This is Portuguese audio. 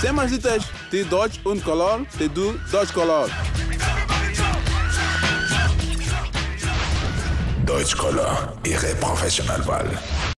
Sem mais de te Dodge um Color, te du Dodge Color. Deutsch Color, Ihre Professional Wahl.